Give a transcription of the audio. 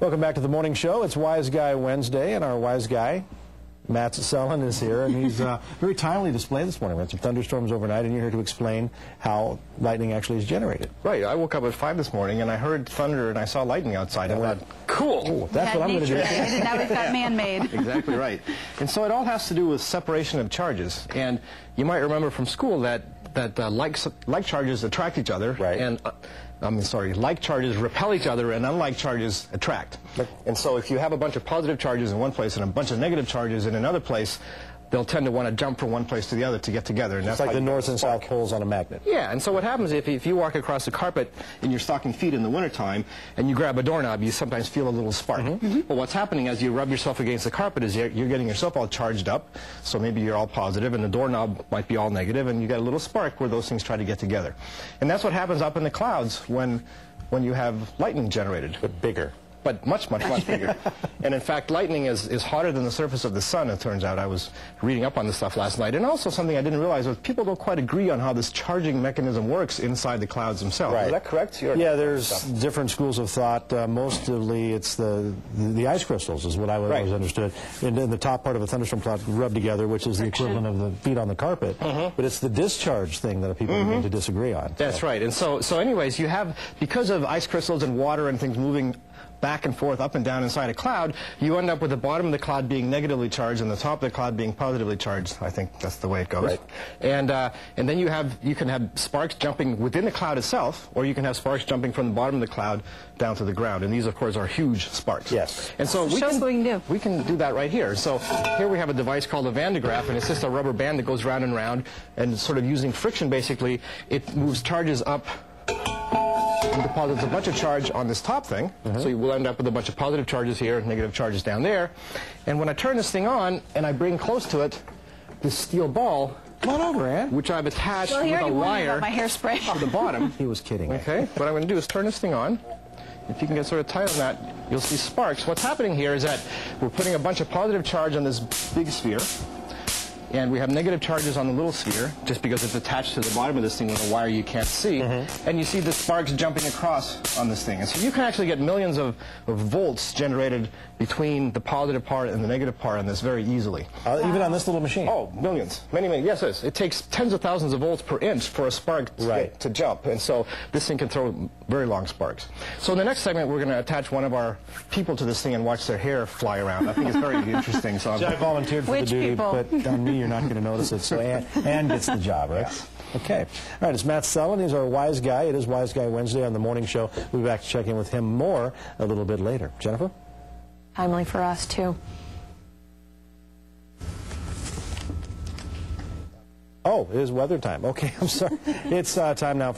Welcome back to the morning show. It's Wise Guy Wednesday, and our wise guy, Mats Selen, is here, and he's uh, very timely display this morning. We had some thunderstorms overnight, and you're here to explain how lightning actually is generated. Right. I woke up at 5 this morning, and I heard thunder, and I saw lightning outside. and I went, cool. Oh, that's what I'm going to do. generated, now we've got man-made. exactly right. And so it all has to do with separation of charges. And you might remember from school that, that uh, like, like charges attract each other. Right. And, uh, I'm sorry, like charges repel each other and unlike charges attract. And so if you have a bunch of positive charges in one place and a bunch of negative charges in another place, they'll tend to want to jump from one place to the other to get together. And It's that's like the north and south poles on a magnet. Yeah, and so what happens if, if you walk across the carpet in your stocking feet in the wintertime and you grab a doorknob, you sometimes feel a little spark. Mm-hmm. Mm-hmm. Well, what's happening as you rub yourself against the carpet is you're, you're getting yourself all charged up, so maybe you're all positive, and the doorknob might be all negative, and you get a little spark where those things try to get together. And that's what happens up in the clouds when, when you have lightning generated But bigger. But much, much, much bigger. and in fact, lightning is, is hotter than the surface of the sun, it turns out. I was reading up on this stuff last night. And also something I didn't realize was people don't quite agree on how this charging mechanism works inside the clouds themselves. Right. Is that correct? You're- Yeah, there's different schools of thought. Uh, mostly it's the, the the ice crystals is what I Right. always understood. And, in the top part of a thunderstorm cloud rub together, which is the equivalent of the feet on the carpet. But it's the discharge thing that people begin to disagree on. That's right. And so, so anyways, you have, because of ice crystals and water and things moving back and forth, up and down inside a cloud, you end up with the bottom of the cloud being negatively charged and the top of the cloud being positively charged. I think that's the way it goes. Right. And, uh, and then you have, you can have sparks jumping within the cloud itself, or you can have sparks jumping from the bottom of the cloud down to the ground. And these, of course, are huge sparks. Yes. And so we Show can, we can do. we can do that right here. So here we have a device called a Van de Graaff, and it's just a rubber band that goes round and round, and sort of using friction, basically, it moves charges up and deposits a bunch of charge on this top thing. Mm-hmm. So you will end up with a bunch of positive charges here, negative charges down there. And when I turn this thing on and I bring close to it this steel ball, Come on over, Ann. which I've attached Well, with a already warned me wire about my hairspray. to the bottom. He was kidding. Okay, what I'm going to do is turn this thing on. If you can get sort of tight on that, you'll see sparks. What's happening here is that we're putting a bunch of positive charge on this big sphere, and we have negative charges on the little sphere, just because it's attached to the bottom of this thing with a wire you can't see. And you see the sparks jumping across on this thing. And so you can actually get millions of, of volts generated between the positive part and the negative part on this very easily. Uh, even on this little machine. Oh, millions. Many, many. Yes, yes. It takes tens of thousands of volts per inch for a spark to, Right. get- to jump. And so this thing can throw very long sparks. So in the next segment, we're going to attach one of our people to this thing and watch their hair fly around. I think it's very interesting. So I'm, I volunteered for Which the duty, people? but on me, you're not going to notice it. So Ann, Ann gets the job, right? Okay. All right, it's Mats Selen. He's our wise guy. It is Wise Guy Wednesday on the morning show. We'll be back to check in with him more a little bit later. Jennifer? Timely for us, too. Oh, it is weather time. Okay, I'm sorry. It's uh, time now for